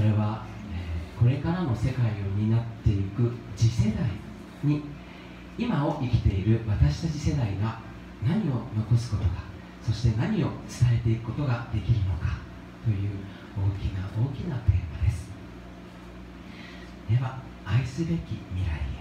それは、えこれからの世界を担っていく次世代に今を生きている私たち世代が何を残すことがそして何を伝えていくことができるのかという大きな大きなテーマです。では愛すべき未来へ。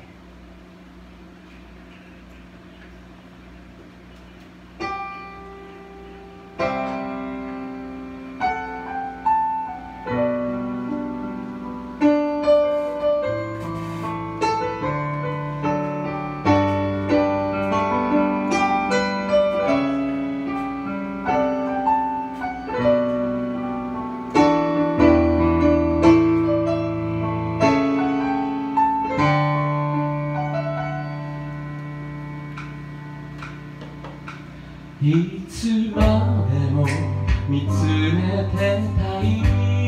いつまでも見つめてたい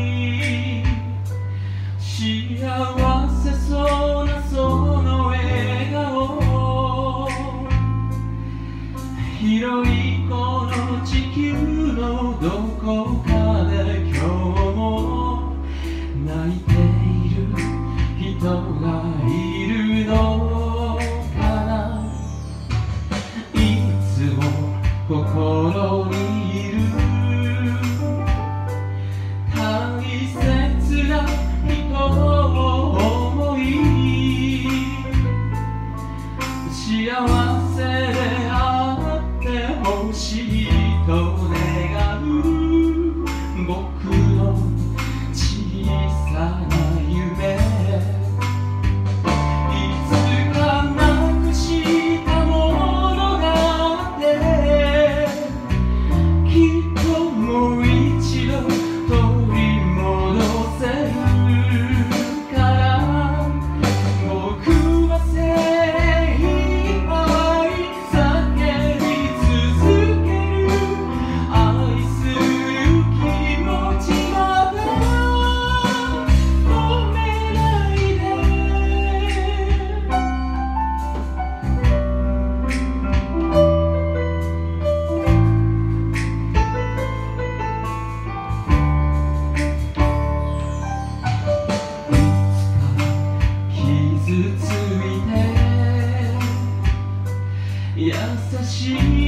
し